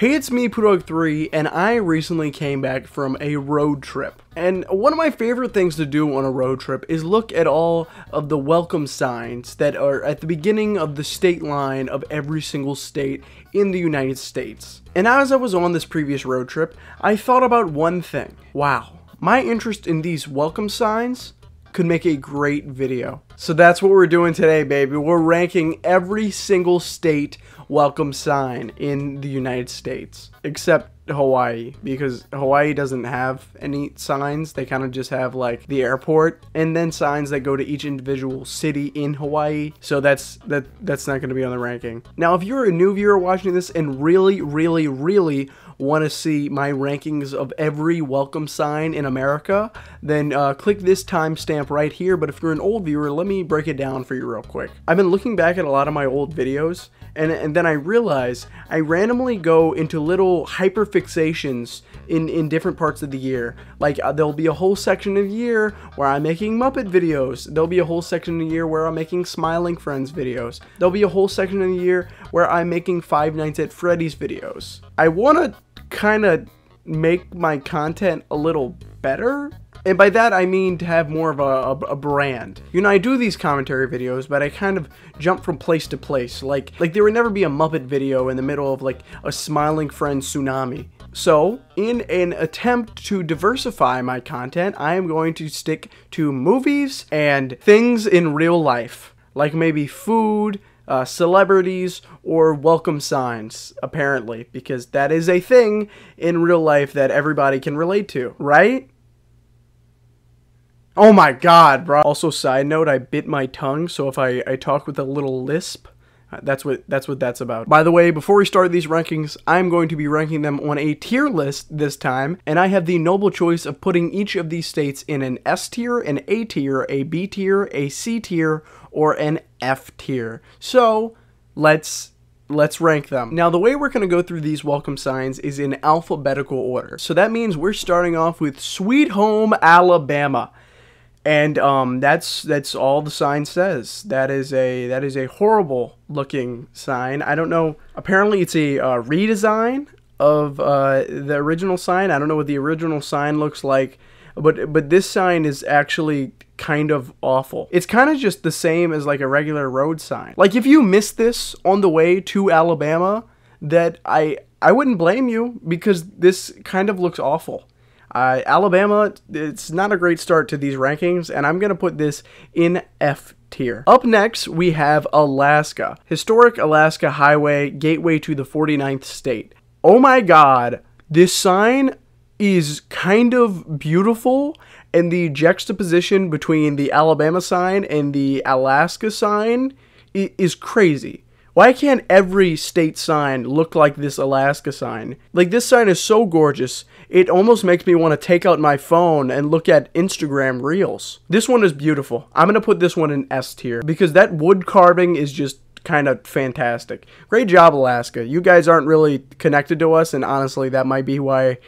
Hey, it's me, Poodawg3, and I recently came back from a road trip. And one of my favorite things to do on a road trip is look at all of the welcome signs that are at the beginning of the state line of every single state in the United States. And as I was on this previous road trip, I thought about one thing. Wow, my interest in these welcome signs could make a great video. So that's what we're doing today, baby. We're ranking every single state welcome sign in the United States, except Hawaii, because Hawaii doesn't have any signs. They kind of just have like the airport and then signs that go to each individual city in Hawaii. So that's that that's not going to be on the ranking. Now, if you're a new viewer watching this and really, really, really want to see my rankings of every welcome sign in America, then uh, click this timestamp right here. But if you're an old viewer, let me break it down for you real quick. I've been looking back at a lot of my old videos, and, and then I realize I randomly go into little hyperfixations in, in different parts of the year. Like, uh, there'll be a whole section of the year where I'm making Muppet videos. There'll be a whole section of the year where I'm making Smiling Friends videos. There'll be a whole section of the year where I'm making Five Nights at Freddy's videos. I want to kind of make my content a little better. And by that I mean to have more of a, a, a, brand. You know, I do these commentary videos, but I kind of jump from place to place. Like, like there would never be a Muppet video in the middle of like a smiling friend tsunami. So, in an attempt to diversify my content, I am going to stick to movies and things in real life. Like maybe food, uh, celebrities or welcome signs, apparently, because that is a thing in real life that everybody can relate to, right? Oh my god, bro. Also, side note, I bit my tongue, so if I, I talk with a little lisp, that's what that's what that's about. By the way, before we start these rankings, I'm going to be ranking them on a tier list this time, and I have the noble choice of putting each of these states in an S tier, an A tier, a B tier, a C tier, or an F tier. So, let's let's rank them. Now, the way we're going to go through these welcome signs is in alphabetical order. So that means we're starting off with Sweet Home Alabama and um, that's that's all the sign says. That is a that is a horrible looking sign. I don't know. Apparently, it's a uh, redesign of uh, the original sign. I don't know what the original sign looks like, but but this sign is actually kind of awful. It's kind of just the same as like a regular road sign. Like if you miss this on the way to Alabama, that I I wouldn't blame you because this kind of looks awful. Uh, Alabama, it's not a great start to these rankings, and I'm going to put this in F tier. Up next, we have Alaska. Historic Alaska Highway, gateway to the 49th state. Oh my god, this sign is kind of beautiful, and the juxtaposition between the Alabama sign and the Alaska sign is crazy. Why can't every state sign look like this Alaska sign? Like, this sign is so gorgeous, it almost makes me want to take out my phone and look at Instagram Reels. This one is beautiful. I'm going to put this one in S tier because that wood carving is just kind of fantastic. Great job, Alaska. You guys aren't really connected to us, and honestly, that might be why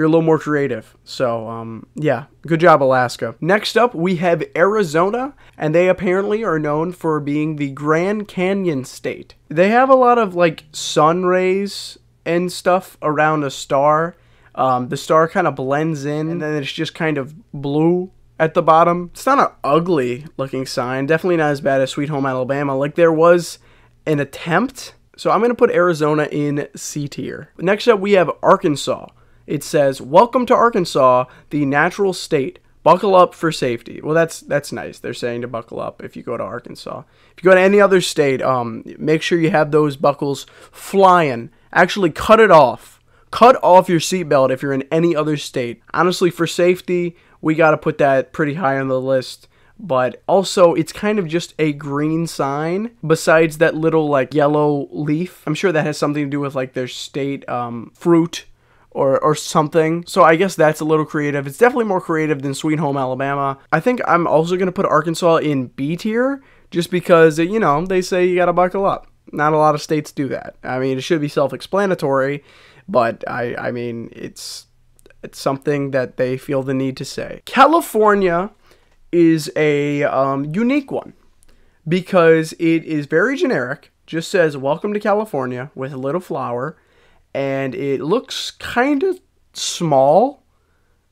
you're a little more creative. So, um, yeah, good job, Alaska. Next up, we have Arizona, and they apparently are known for being the Grand Canyon state. They have a lot of like sun rays and stuff around a star. Um, the star kind of blends in, and then it's just kind of blue at the bottom. It's not an ugly looking sign. Definitely not as bad as Sweet Home Alabama. Like there was an attempt. So I'm going to put Arizona in C tier. Next up, we have Arkansas it says, "Welcome to Arkansas, the natural state. Buckle up for safety." Well, that's that's nice. They're saying to buckle up if you go to Arkansas. If you go to any other state, um, make sure you have those buckles flying. Actually, cut it off. Cut off your seatbelt if you're in any other state. Honestly, for safety, we got to put that pretty high on the list but also it's kind of just a green sign besides that little like yellow leaf i'm sure that has something to do with like their state um, fruit or, or something. So I guess that's a little creative. It's definitely more creative than Sweet Home Alabama. I think I'm also going to put Arkansas in B tier just because, you know, they say you got to buckle up. Not a lot of states do that. I mean, it should be self explanatory, but I, I mean, it's, it's something that they feel the need to say. California is a um, unique one because it is very generic, just says, Welcome to California with a little flower and it looks kind of small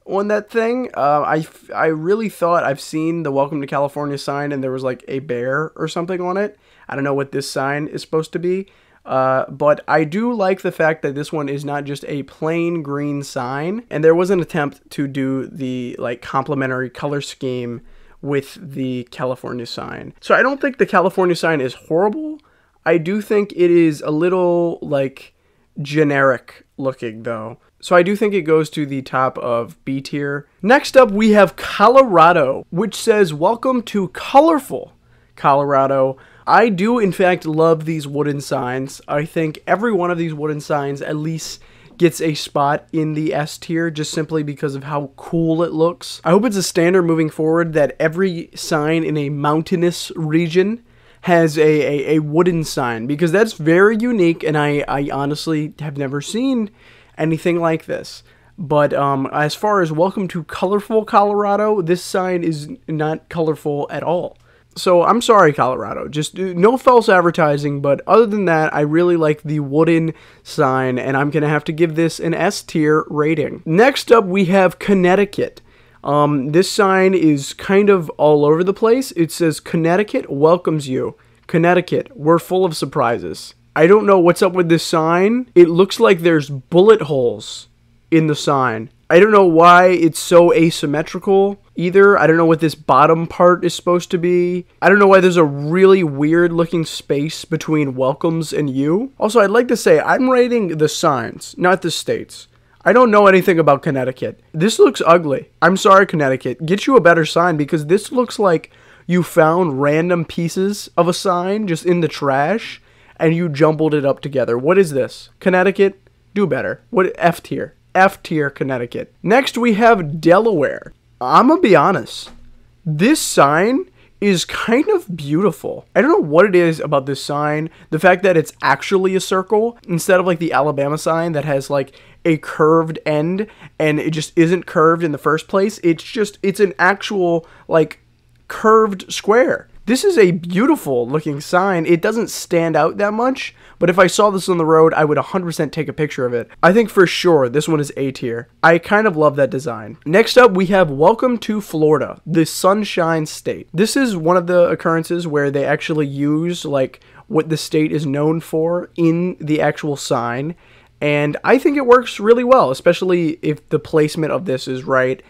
on that thing. Uh, I, I really thought I've seen the Welcome to California sign and there was like a bear or something on it. I don't know what this sign is supposed to be. Uh, but I do like the fact that this one is not just a plain green sign, and there was an attempt to do the like complementary color scheme with the California sign. So I don't think the California sign is horrible. I do think it is a little like generic looking though. So I do think it goes to the top of B tier. Next up, we have Colorado, which says, Welcome to Colorful Colorado. I do, in fact, love these wooden signs. I think every one of these wooden signs at least gets a spot in the S tier just simply because of how cool it looks. I hope it's a standard moving forward that every sign in a mountainous region has a, a, a wooden sign because that's very unique and I, I honestly have never seen anything like this. But um, as far as welcome to colorful Colorado, this sign is not colorful at all. So I'm sorry, Colorado. Just no false advertising, but other than that, I really like the wooden sign, and I'm gonna have to give this an S tier rating. Next up, we have Connecticut. Um, this sign is kind of all over the place. It says Connecticut welcomes you. Connecticut, we're full of surprises. I don't know what's up with this sign. It looks like there's bullet holes in the sign. I don't know why it's so asymmetrical either. I don't know what this bottom part is supposed to be. I don't know why there's a really weird looking space between welcomes and you. Also, I'd like to say I'm rating the signs, not the states. I don't know anything about Connecticut. This looks ugly. I'm sorry, Connecticut. Get you a better sign because this looks like you found random pieces of a sign just in the trash and you jumbled it up together. What is this? Connecticut? Do better. What F tier? F tier Connecticut. Next we have Delaware. I'm gonna be honest. This sign is kind of beautiful. I don't know what it is about this sign. The fact that it's actually a circle instead of like the Alabama sign that has like a curved end and it just isn't curved in the first place. It's just it's an actual like curved square. This is a beautiful looking sign. It doesn't stand out that much, but if I saw this on the road, I would 100% take a picture of it. I think for sure this one is A tier. I kind of love that design. Next up, we have Welcome to Florida, the Sunshine State. This is one of the occurrences where they actually use like what the state is known for in the actual sign. And I think it works really well, especially if the placement of this is right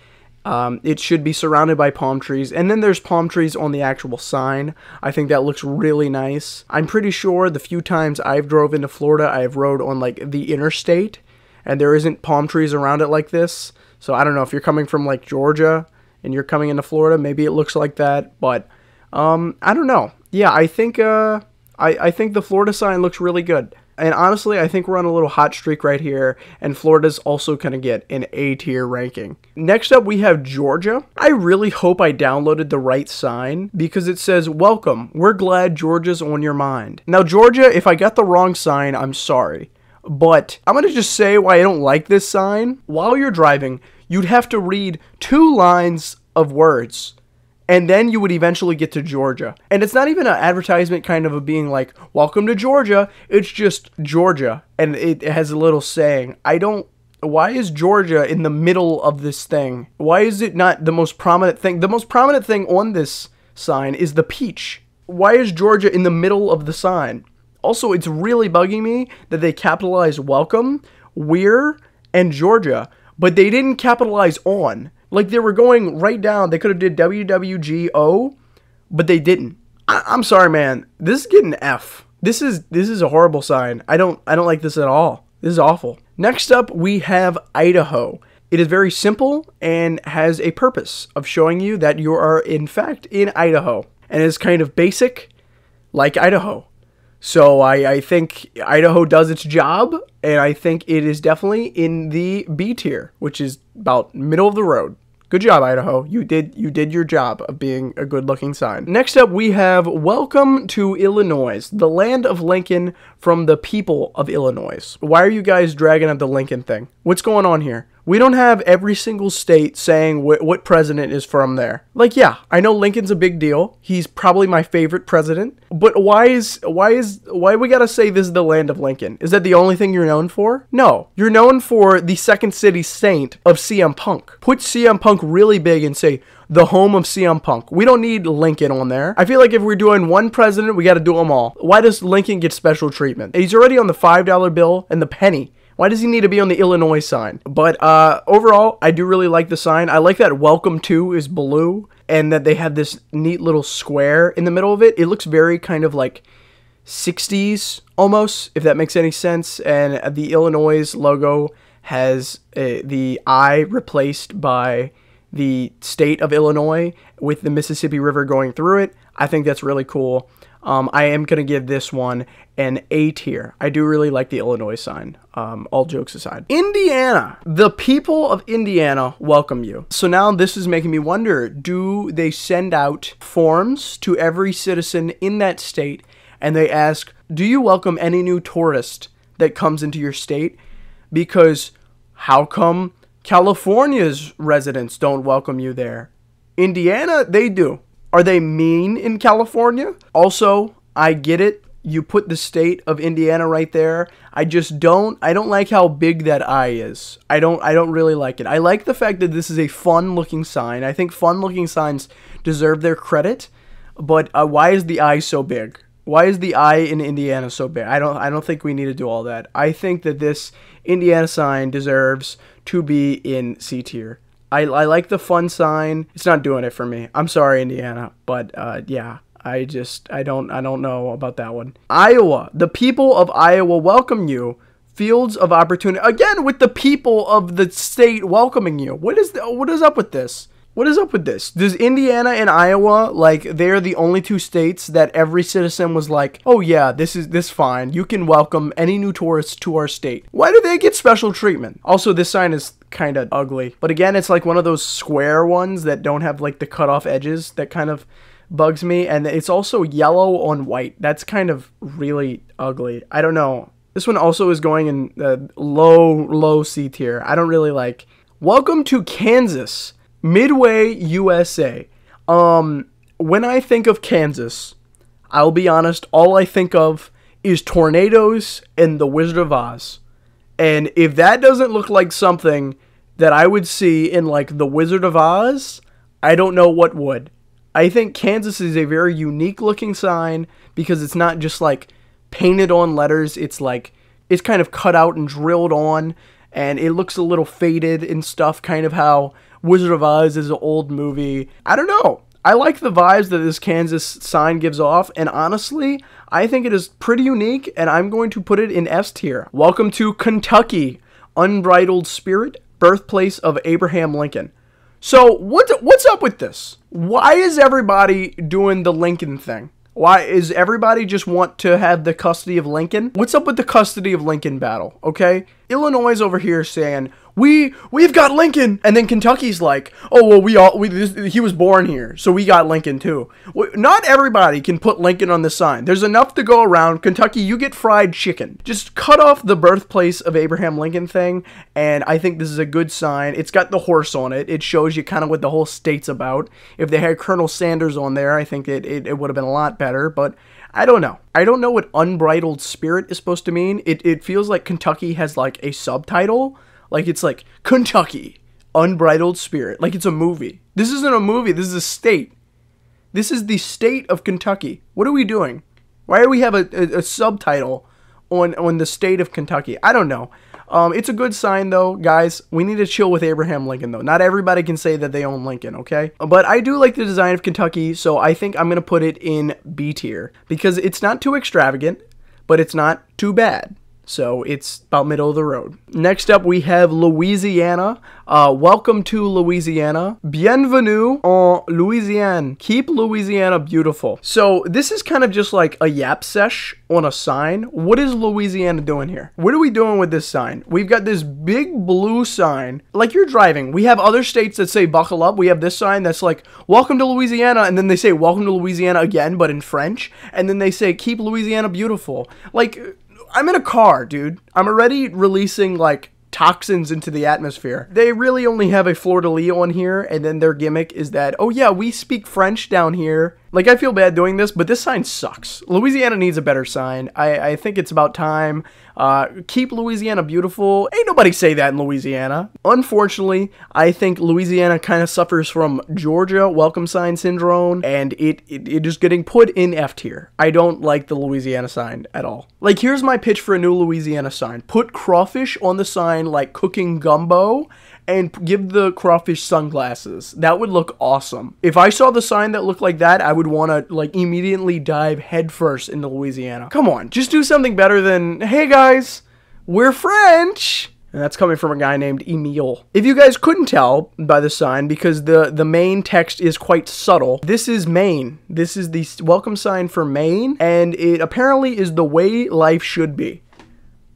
um, it should be surrounded by palm trees, and then there's palm trees on the actual sign. I think that looks really nice. I'm pretty sure the few times I've drove into Florida, I've rode on like the interstate, and there isn't palm trees around it like this. So I don't know if you're coming from like Georgia and you're coming into Florida, maybe it looks like that, but um, I don't know. Yeah, I think uh, I, I think the Florida sign looks really good. And honestly, I think we're on a little hot streak right here, and Florida's also going to get an A tier ranking. Next up, we have Georgia. I really hope I downloaded the right sign because it says, Welcome, we're glad Georgia's on your mind. Now, Georgia, if I got the wrong sign, I'm sorry. But I'm going to just say why I don't like this sign. While you're driving, you'd have to read two lines of words and then you would eventually get to Georgia. And it's not even an advertisement kind of a being like, welcome to Georgia. It's just Georgia. And it has a little saying. I don't. Why is Georgia in the middle of this thing? Why is it not the most prominent thing? The most prominent thing on this sign is the peach. Why is Georgia in the middle of the sign? Also, it's really bugging me that they capitalize welcome, we're, and Georgia, but they didn't capitalize on. Like they were going right down. They could have did WWGO, but they didn't. I- I'm sorry, man. This is getting F. This is this is a horrible sign. I don't I don't like this at all. This is awful. Next up, we have Idaho. It is very simple and has a purpose of showing you that you are in fact in Idaho. And is kind of basic, like Idaho. So I, I think Idaho does its job, and I think it is definitely in the B tier, which is about middle of the road. Good job, Idaho. You did you did your job of being a good-looking sign. Next up, we have "Welcome to Illinois, the land of Lincoln from the people of Illinois." Why are you guys dragging up the Lincoln thing? What's going on here? We don't have every single state saying wh- what president is from there. Like, yeah, I know Lincoln's a big deal. He's probably my favorite president. But why is why is why we gotta say this is the land of Lincoln? Is that the only thing you're known for? No, you're known for the second city saint of CM Punk. Put CM Punk really big and say the home of CM Punk. We don't need Lincoln on there. I feel like if we're doing one president, we got to do them all. Why does Lincoln get special treatment? He's already on the $5 bill and the penny. Why does he need to be on the Illinois sign? But uh, overall, I do really like the sign. I like that welcome to is blue and that they have this neat little square in the middle of it. It looks very kind of like 60s almost, if that makes any sense. And the Illinois logo has uh, the I replaced by the state of Illinois with the Mississippi River going through it. I think that's really cool. Um, I am going to give this one an A tier. I do really like the Illinois sign, um, all jokes aside. Indiana. The people of Indiana welcome you. So now this is making me wonder do they send out forms to every citizen in that state and they ask, do you welcome any new tourist that comes into your state? Because how come California's residents don't welcome you there? Indiana, they do. Are they mean in California? Also, I get it. You put the state of Indiana right there. I just don't I don't like how big that eye is. I don't I don't really like it. I like the fact that this is a fun looking sign. I think fun looking signs deserve their credit, but uh, why is the eye so big? Why is the eye in Indiana so big? I don't I don't think we need to do all that. I think that this Indiana sign deserves to be in C tier. I, I like the fun sign. It's not doing it for me. I'm sorry, Indiana, but uh, yeah, I just I don't I don't know about that one. Iowa, the people of Iowa welcome you. Fields of opportunity again with the people of the state welcoming you. What is the, what is up with this? What is up with this? Does Indiana and Iowa like they're the only two states that every citizen was like, "Oh yeah, this is this fine. You can welcome any new tourists to our state." Why do they get special treatment? Also, this sign is kind of ugly. But again, it's like one of those square ones that don't have like the cut off edges that kind of bugs me and it's also yellow on white. That's kind of really ugly. I don't know. This one also is going in the low low C tier. I don't really like. Welcome to Kansas. Midway, USA. Um, when I think of Kansas, I'll be honest, all I think of is tornadoes and the Wizard of Oz. And if that doesn't look like something that I would see in like the Wizard of Oz, I don't know what would. I think Kansas is a very unique looking sign because it's not just like painted on letters, it's like it's kind of cut out and drilled on and it looks a little faded and stuff, kind of how Wizard of Oz is an old movie. I don't know. I like the vibes that this Kansas sign gives off, and honestly, I think it is pretty unique, and I'm going to put it in S tier. Welcome to Kentucky, unbridled spirit, birthplace of Abraham Lincoln. So what what's up with this? Why is everybody doing the Lincoln thing? Why is everybody just want to have the custody of Lincoln? What's up with the custody of Lincoln battle? Okay, Illinois is over here saying we we've got Lincoln, and then Kentucky's like, oh well, we all we this, he was born here, so we got Lincoln too. Not everybody can put Lincoln on the sign. There's enough to go around. Kentucky, you get fried chicken. Just cut off the birthplace of Abraham Lincoln thing, and I think this is a good sign. It's got the horse on it. It shows you kind of what the whole state's about. If they had Colonel Sanders on there, I think it, it, it would have been a lot better, but. I don't know. I don't know what unbridled spirit is supposed to mean. It, it feels like Kentucky has like a subtitle like it's like Kentucky, unbridled spirit. Like it's a movie. This isn't a movie. This is a state. This is the state of Kentucky. What are we doing? Why do we have a, a, a subtitle on on the state of Kentucky? I don't know. Um, it's a good sign though, guys. We need to chill with Abraham Lincoln though. Not everybody can say that they own Lincoln, okay? But I do like the design of Kentucky, so I think I'm gonna put it in B tier because it's not too extravagant, but it's not too bad. So it's about middle of the road. Next up, we have Louisiana. Uh, welcome to Louisiana. Bienvenue en Louisiane. Keep Louisiana beautiful. So this is kind of just like a yap sesh on a sign. What is Louisiana doing here? What are we doing with this sign? We've got this big blue sign. Like you're driving. We have other states that say buckle up. We have this sign that's like welcome to Louisiana. And then they say welcome to Louisiana again, but in French. And then they say keep Louisiana beautiful. Like I'm in a car, dude. I'm already releasing like toxins into the atmosphere. They really only have a de lis on here, and then their gimmick is that, oh yeah, we speak French down here. Like, I feel bad doing this, but this sign sucks. Louisiana needs a better sign. I, I think it's about time. Uh, keep Louisiana beautiful. Ain't nobody say that in Louisiana. Unfortunately, I think Louisiana kind of suffers from Georgia welcome sign syndrome, and it, it, it is getting put in F tier. I don't like the Louisiana sign at all. Like, here's my pitch for a new Louisiana sign. Put crawfish on the sign like cooking gumbo, and give the crawfish sunglasses. That would look awesome. If I saw the sign that looked like that, I would want to like immediately dive headfirst into Louisiana. Come on, just do something better than, hey guys, we're French. And that's coming from a guy named Emile. If you guys couldn't tell by the sign, because the, the main text is quite subtle, this is Maine. This is the welcome sign for Maine, and it apparently is the way life should be.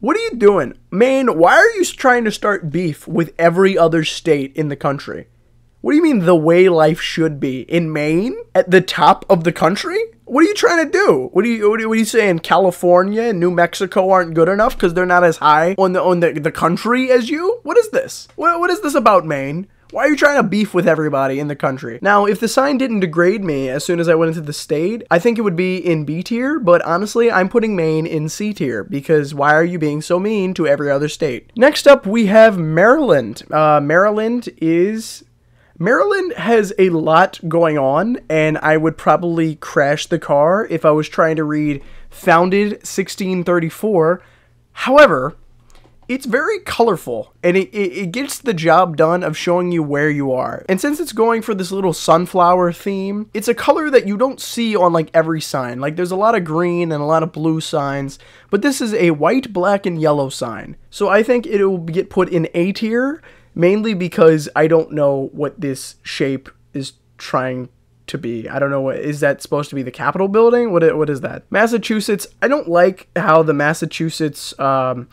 What are you doing? Maine, why are you trying to start beef with every other state in the country? What do you mean the way life should be? In Maine? At the top of the country? What are you trying to do? What are you what are, what are you saying? California and New Mexico aren't good enough because they're not as high on the on the, the country as you? What is this? What, what is this about Maine? Why are you trying to beef with everybody in the country? Now, if the sign didn't degrade me as soon as I went into the state, I think it would be in B tier, but honestly, I'm putting Maine in C tier because why are you being so mean to every other state? Next up, we have Maryland. Uh, Maryland is Maryland has a lot going on, and I would probably crash the car if I was trying to read Founded 1634. However, it's very colorful and it, it, it, gets the job done of showing you where you are. And since it's going for this little sunflower theme, it's a color that you don't see on like every sign. Like there's a lot of green and a lot of blue signs, but this is a white, black, and yellow sign. So I think it will get put in A tier, mainly because I don't know what this shape is trying to be. I don't know what is that supposed to be the Capitol building? What what is that? Massachusetts. I don't like how the Massachusetts um,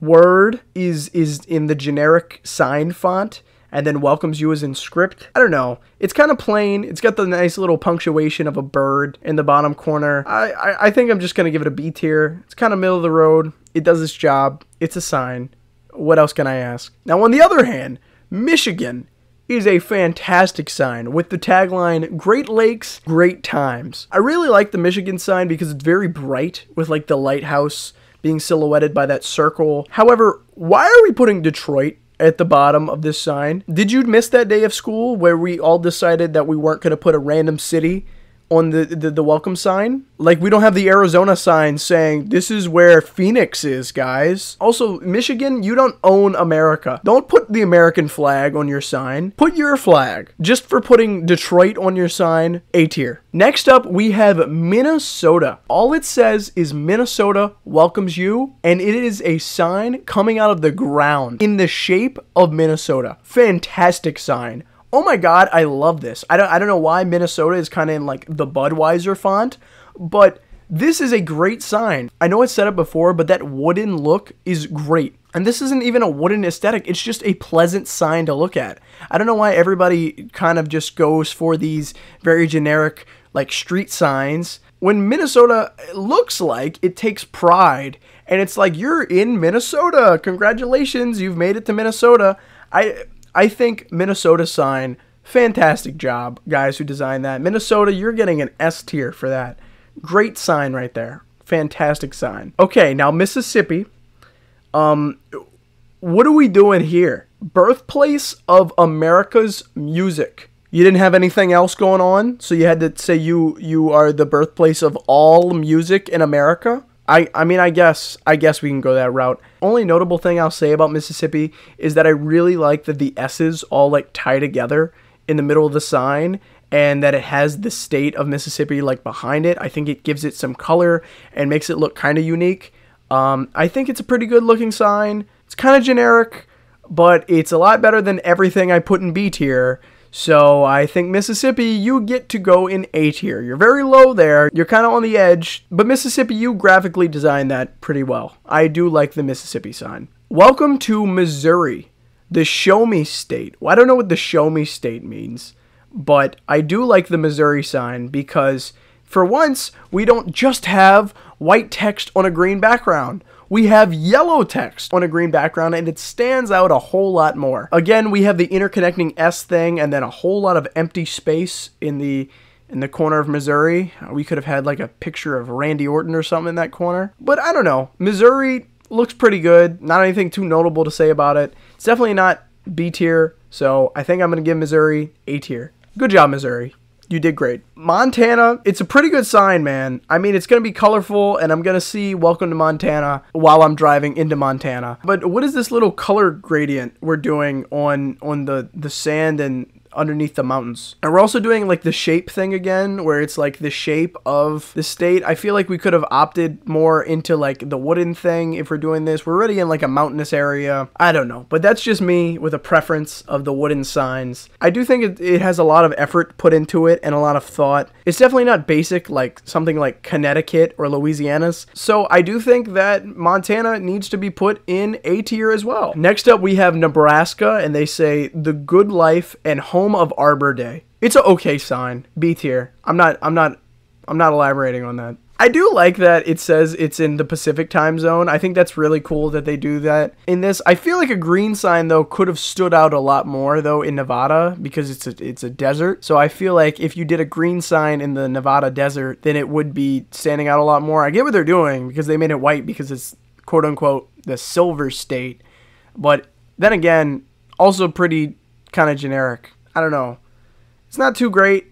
word is is in the generic sign font and then welcomes you as in script. I don't know. It's kind of plain. It's got the nice little punctuation of a bird in the bottom corner. I, I, I think I'm just going to give it a B tier. It's kind of middle of the road. It does its job. It's a sign. What else can I ask? Now, on the other hand, Michigan is a fantastic sign with the tagline Great Lakes, Great Times. I really like the Michigan sign because it's very bright with like the lighthouse being silhouetted by that circle. However, why are we putting Detroit at the bottom of this sign? Did you miss that day of school where we all decided that we weren't going to put a random city on the, the, the welcome sign. Like we don't have the Arizona sign saying this is where Phoenix is, guys. Also, Michigan, you don't own America. Don't put the American flag on your sign. Put your flag. Just for putting Detroit on your sign, A tier. Next up, we have Minnesota. All it says is Minnesota welcomes you, and it is a sign coming out of the ground in the shape of Minnesota. Fantastic sign oh my god, I love this. I don't I don't know why Minnesota is kind of in like the Budweiser font, but this is a great sign. I know it's said it before, but that wooden look is great. And this isn't even a wooden aesthetic, it's just a pleasant sign to look at. I don't know why everybody kind of just goes for these very generic like street signs when Minnesota looks like it takes pride and it's like you're in Minnesota. Congratulations, you've made it to Minnesota. I I think Minnesota sign, fantastic job, guys who designed that. Minnesota, you're getting an S tier for that. Great sign right there. Fantastic sign. Okay, now Mississippi. Um, what are we doing here? Birthplace of America's music. You didn't have anything else going on, so you had to say you you are the birthplace of all music in America. I, I mean, I guess I guess we can go that route. Only notable thing I'll say about Mississippi is that I really like that the S's all like tie together in the middle of the sign and that it has the state of Mississippi like behind it. I think it gives it some color and makes it look kind of unique. Um, I think it's a pretty good looking sign. It's kind of generic, but it's a lot better than everything I put in B tier. So I think Mississippi, you get to go in A tier. You're very low there. You're kind of on the edge, but Mississippi, you graphically designed that pretty well. I do like the Mississippi sign. Welcome to Missouri, the show me state. Well, I don't know what the show me state means, but I do like the Missouri sign because for once, we don't just have white text on a green background. We have yellow text on a green background and it stands out a whole lot more. Again, we have the interconnecting S thing and then a whole lot of empty space in the in the corner of Missouri. We could have had like a picture of Randy Orton or something in that corner. But I don't know. Missouri looks pretty good. Not anything too notable to say about it. It's definitely not B tier, so I think I'm going to give Missouri A tier. Good job, Missouri. You did great. Montana, it's a pretty good sign, man. I mean, it's going to be colorful, and I'm going to see Welcome to Montana while I'm driving into Montana. But what is this little color gradient we're doing on on the, the sand and underneath the mountains. And we're also doing like the shape thing again, where it's like the shape of the state. I feel like we could have opted more into like the wooden thing if we're doing this. We're already in like a mountainous area. I don't know, but that's just me with a preference of the wooden signs. I do think it, it has a lot of effort put into it and a lot of thought. It's definitely not basic like something like Connecticut or Louisiana's. So I do think that Montana needs to be put in A tier as well. Next up, we have Nebraska, and they say the good life and home home of Arbor Day. It's a okay sign. B tier. I'm not I'm not I'm not elaborating on that. I do like that it says it's in the Pacific time zone. I think that's really cool that they do that in this. I feel like a green sign though could have stood out a lot more though in Nevada because it's a it's a desert. So I feel like if you did a green sign in the Nevada desert, then it would be standing out a lot more. I get what they're doing because they made it white because it's quote unquote the silver state. But then again, also pretty kind of generic. I don't know. It's not too great,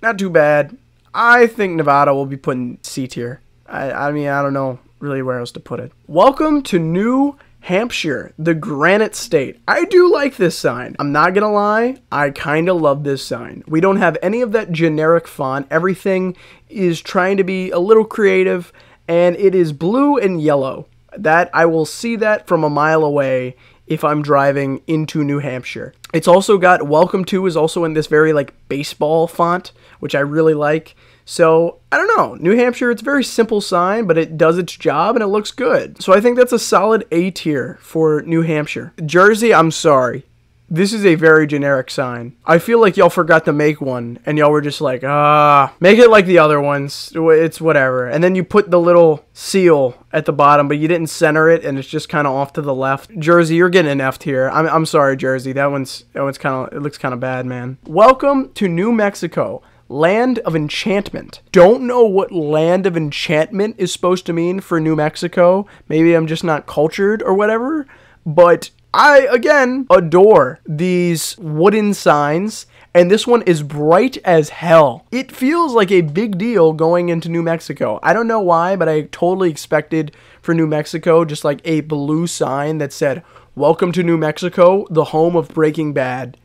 not too bad. I think Nevada will be put in C tier. I, I mean, I don't know really where else to put it. Welcome to New Hampshire, the Granite State. I do like this sign. I'm not gonna lie, I kinda love this sign. We don't have any of that generic font. Everything is trying to be a little creative, and it is blue and yellow. That I will see that from a mile away if I'm driving into New Hampshire. It's also got welcome to is also in this very like baseball font, which I really like. So, I don't know. New Hampshire, it's a very simple sign, but it does its job and it looks good. So, I think that's a solid A tier for New Hampshire. Jersey, I'm sorry. This is a very generic sign. I feel like y'all forgot to make one, and y'all were just like, ah, make it like the other ones. It's whatever. And then you put the little seal at the bottom, but you didn't center it, and it's just kind of off to the left. Jersey, you're getting an F here. I'm, I'm sorry, Jersey. That one's that one's kind of it looks kind of bad, man. Welcome to New Mexico. Land of Enchantment. Don't know what Land of Enchantment is supposed to mean for New Mexico. Maybe I'm just not cultured or whatever. But I, again, adore these wooden signs, and this one is bright as hell. It feels like a big deal going into New Mexico. I don't know why, but I totally expected for New Mexico just like a blue sign that said, Welcome to New Mexico, the home of Breaking Bad.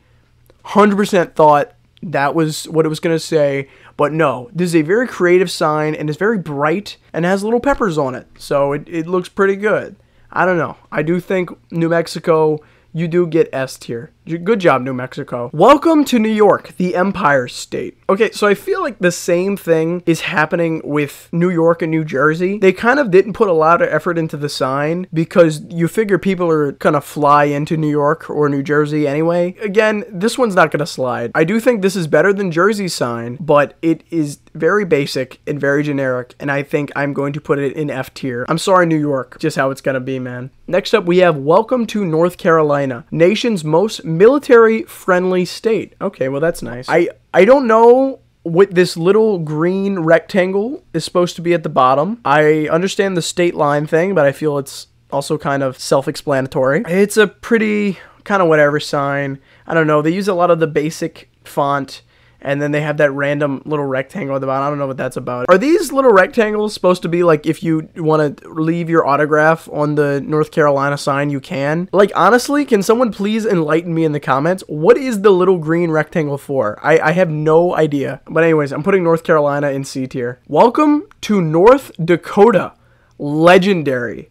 100% thought that was what it was going to say, but no, this is a very creative sign and it's very bright and has little peppers on it, so it, it looks pretty good. I don't know. I do think New Mexico, you do get S tier. Good job, New Mexico. Welcome to New York, the Empire State. Okay, so I feel like the same thing is happening with New York and New Jersey. They kind of didn't put a lot of effort into the sign because you figure people are gonna fly into New York or New Jersey anyway. Again, this one's not gonna slide. I do think this is better than Jersey's sign, but it is very basic and very generic, and I think I'm going to put it in F tier. I'm sorry, New York, just how it's gonna be, man. Next up, we have Welcome to North Carolina, nation's most military friendly state. Okay, well that's nice. I I don't know what this little green rectangle is supposed to be at the bottom. I understand the state line thing, but I feel it's also kind of self-explanatory. It's a pretty kind of whatever sign. I don't know. They use a lot of the basic font and then they have that random little rectangle at the bottom. I don't know what that's about. Are these little rectangles supposed to be like if you want to leave your autograph on the North Carolina sign, you can? Like, honestly, can someone please enlighten me in the comments? What is the little green rectangle for? I, I have no idea. But, anyways, I'm putting North Carolina in C tier. Welcome to North Dakota. Legendary.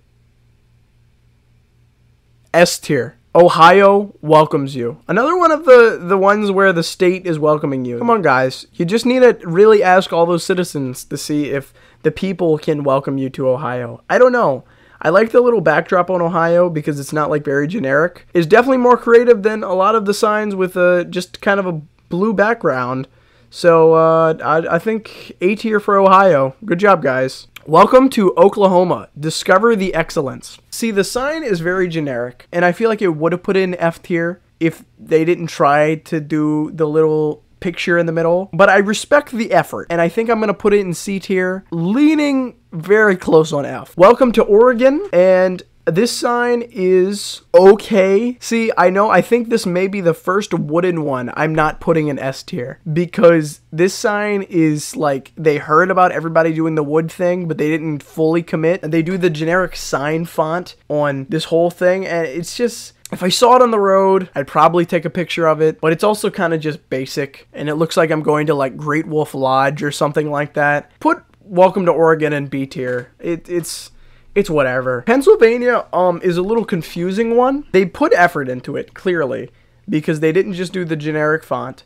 S tier. Ohio welcomes you. Another one of the, the ones where the state is welcoming you. Come on, guys. You just need to really ask all those citizens to see if the people can welcome you to Ohio. I don't know. I like the little backdrop on Ohio because it's not like very generic. It's definitely more creative than a lot of the signs with a just kind of a blue background. So uh, I, I think A tier for Ohio. Good job, guys. Welcome to Oklahoma. Discover the excellence. See, the sign is very generic, and I feel like it would have put in F tier if they didn't try to do the little picture in the middle. But I respect the effort, and I think I'm gonna put it in C tier, leaning very close on F. Welcome to Oregon, and this sign is okay. See, I know, I think this may be the first wooden one I'm not putting an S tier because this sign is like they heard about everybody doing the wood thing, but they didn't fully commit. And they do the generic sign font on this whole thing, and it's just. If I saw it on the road, I'd probably take a picture of it, but it's also kind of just basic, and it looks like I'm going to like Great Wolf Lodge or something like that. Put Welcome to Oregon in B tier. It, it's it's whatever. Pennsylvania um is a little confusing one. They put effort into it clearly because they didn't just do the generic font,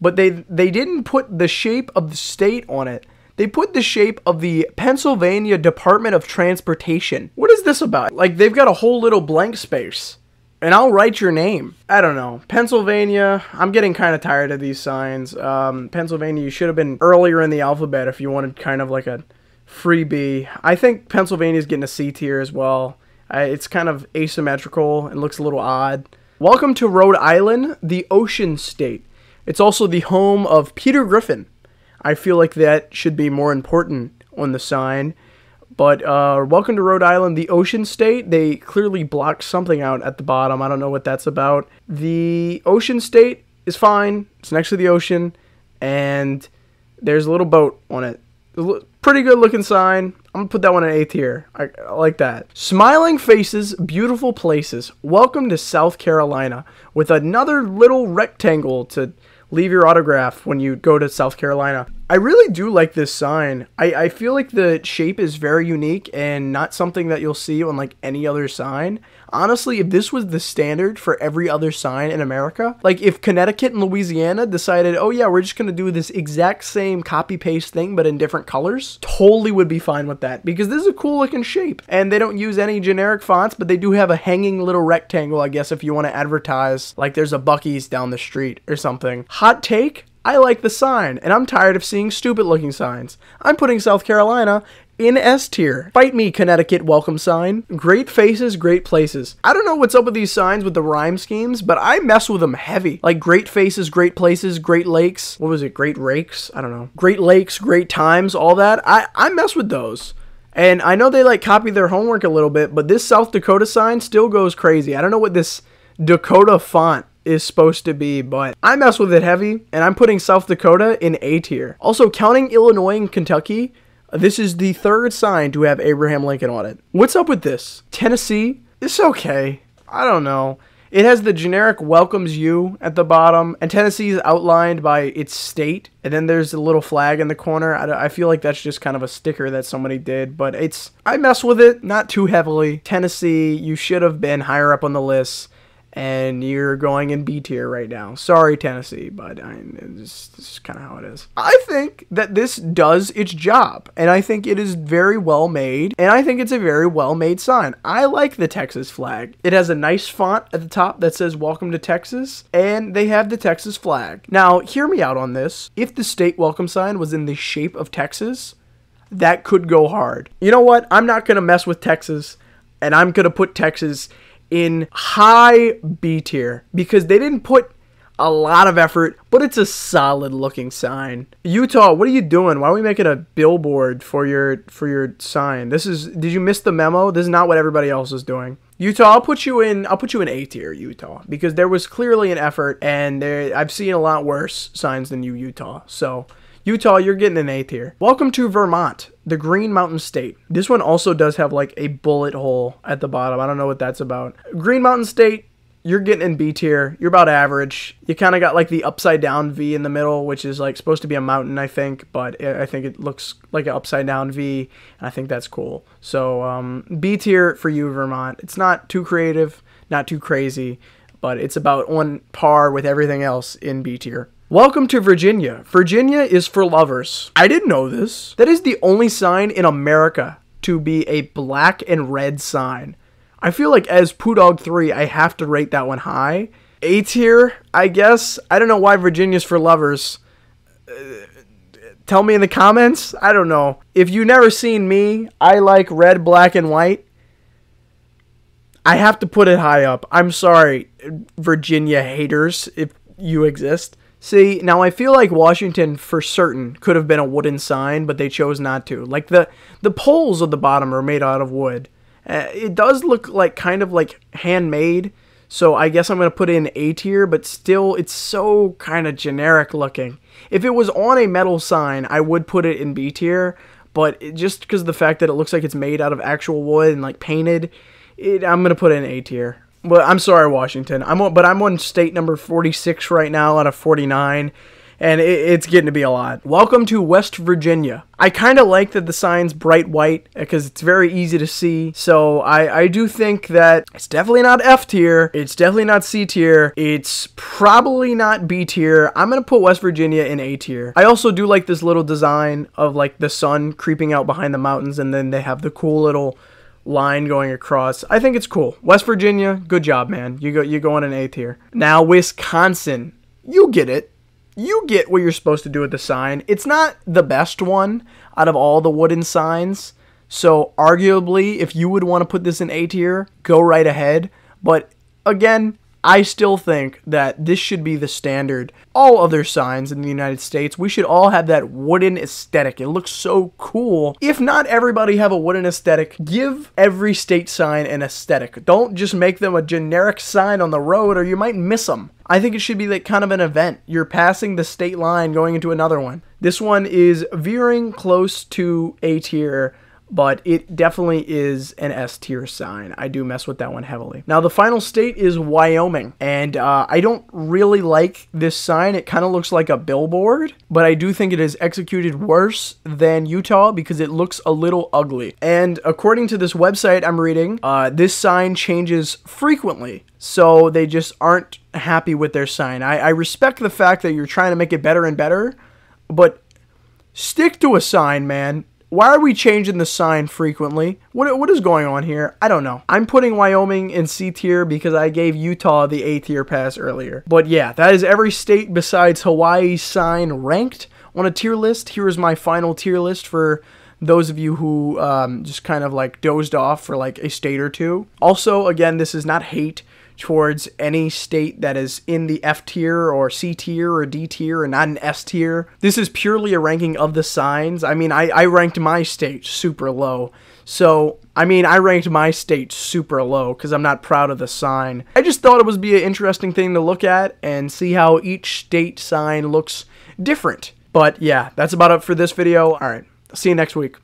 but they they didn't put the shape of the state on it. They put the shape of the Pennsylvania Department of Transportation. What is this about? Like they've got a whole little blank space. And I'll write your name. I don't know. Pennsylvania, I'm getting kind of tired of these signs. Um, Pennsylvania, you should have been earlier in the alphabet if you wanted kind of like a freebie. I think Pennsylvania's getting a C tier as well. Uh, it's kind of asymmetrical and looks a little odd. Welcome to Rhode Island, the ocean state. It's also the home of Peter Griffin. I feel like that should be more important on the sign. But uh, welcome to Rhode Island, the ocean state. They clearly blocked something out at the bottom. I don't know what that's about. The ocean state is fine. It's next to the ocean, and there's a little boat on it. Pretty good looking sign. I'm gonna put that one in A tier. I, I, like that. Smiling faces, beautiful places. Welcome to South Carolina with another little rectangle to leave your autograph when you go to South Carolina. I really do like this sign. I, I feel like the shape is very unique and not something that you'll see on like any other sign. Honestly, if this was the standard for every other sign in America, like if Connecticut and Louisiana decided, oh yeah, we're just gonna do this exact same copy paste thing but in different colors, totally would be fine with that because this is a cool looking shape. And they don't use any generic fonts, but they do have a hanging little rectangle, I guess, if you want to advertise like there's a Buc-ee's down the street or something. Hot take, I like the sign, and I'm tired of seeing stupid looking signs. I'm putting South Carolina in S tier. Fight me, Connecticut welcome sign. Great faces, great places. I don't know what's up with these signs with the rhyme schemes, but I mess with them heavy. Like great faces, great places, great lakes. What was it? Great rakes? I don't know. Great lakes, great times, all that. I, I mess with those. And I know they like copy their homework a little bit, but this South Dakota sign still goes crazy. I don't know what this Dakota font is supposed to be, but I mess with it heavy, and I'm putting South Dakota in A tier. Also, counting Illinois and Kentucky, this is the third sign to have Abraham Lincoln on it. What's up with this? Tennessee? It's okay. I don't know. It has the generic welcomes you at the bottom, and Tennessee is outlined by its state, and then there's a little flag in the corner. I, I, feel like that's just kind of a sticker that somebody did, but it's I mess with it not too heavily. Tennessee, you should have been higher up on the list and you're going in B tier right now. Sorry, Tennessee, but I, this, this is kind of how it is. I think that this does its job, and I think it is very well made, and I think it's a very well made sign. I like the Texas flag. It has a nice font at the top that says Welcome to Texas, and they have the Texas flag. Now, hear me out on this. If the state welcome sign was in the shape of Texas, that could go hard. You know what? I'm not to mess with Texas, and I'm to put Texas in high B tier because they didn't put a lot of effort, but it's a solid looking sign. Utah, what are you doing? Why are we making a billboard for your for your sign? This is did you miss the memo? This is not what everybody else is doing. Utah, I'll put you in I'll put you in A tier, Utah, because there was clearly an effort and there I've seen a lot worse signs than you, Utah. So Utah, you're getting an A tier. Welcome to Vermont, the Green Mountain State. This one also does have like a bullet hole at the bottom. I don't know what that's about. Green Mountain State, you're getting in B tier. You're about average. You kind of got like the upside down V in the middle, which is like supposed to be a mountain, I think, but I think it looks like an upside down V, and I think that's cool. So um, B tier for you, Vermont. It's not too creative, not too crazy, but it's about on par with everything else in B tier. Welcome to Virginia. Virginia is for lovers. I didn't know this. That is the only sign in America to be a black and red sign. I feel like as Poo 3, I have to rate that one high. A tier, I guess. I don't know why Virginia's for lovers. Uh, Tell me in the comments. I don't know. If you've never seen me, I like red, black, and white. I have to put it high up. I'm sorry, Virginia haters, if you exist. See, now I feel like Washington for certain could have been a wooden sign, but they chose not to. Like the the poles of the bottom are made out of wood. Uh, it does look like kind of like handmade, so I guess I'm going to put in A tier, but still it's so kind of generic looking. If it was on a metal sign, I would put it in B tier, but it, just because of the fact that it looks like it's made out of actual wood and like painted, it, I'm going to put it in A tier. But I'm sorry, Washington. I'm on, but I'm on state number 46 right now out of 49, and it, it's getting to be a lot. Welcome to West Virginia. I kind of like that the sign's bright white because it's very easy to see. So I, I do think that it's definitely not F tier. It's definitely not C tier. It's probably not B tier. I'm gonna put West Virginia in A tier. I also do like this little design of like the sun creeping out behind the mountains, and then they have the cool little line going across. I think it's cool. West Virginia, good job, man. You go you go on an eighth here. Now Wisconsin, you get it. You get what you're supposed to do with the sign. It's not the best one out of all the wooden signs. So arguably, if you would want to put this in A tier, go right ahead. But again, I still think that this should be the standard. All other signs in the United States, we should all have that wooden aesthetic. It looks so cool. If not everybody have a wooden aesthetic, give every state sign an aesthetic. Don't just make them a generic sign on the road or you might miss them. I think it should be like kind of an event. You're passing the state line going into another one. This one is veering close to A tier but it definitely is an S tier sign. I do mess with that one heavily. Now, the final state is Wyoming, and uh, I don't really like this sign. It kind of looks like a billboard, but I do think it is executed worse than Utah because it looks a little ugly. And according to this website I'm reading, uh, this sign changes frequently. So they just aren't happy with their sign. I, I respect the fact that you're trying to make it better and better, but stick to a sign, man why are we changing the sign frequently? What, what is going on here? I don't know. I'm putting Wyoming in C tier because I gave Utah the A tier pass earlier. But yeah, that is every state besides Hawaii's sign ranked on a tier list. Here is my final tier list for those of you who um, just kind of like dozed off for like a state or two. Also, again, this is not hate towards any state that is in the F tier or C tier or D tier or not an S tier. This is purely a ranking of the signs. I mean, I, I ranked my state super low. So, I mean, I ranked my state super low because I'm not proud of the sign. I just thought it would be an interesting thing to look at and see how each state sign looks different. But yeah, that's about it for this video. All right, see you next week.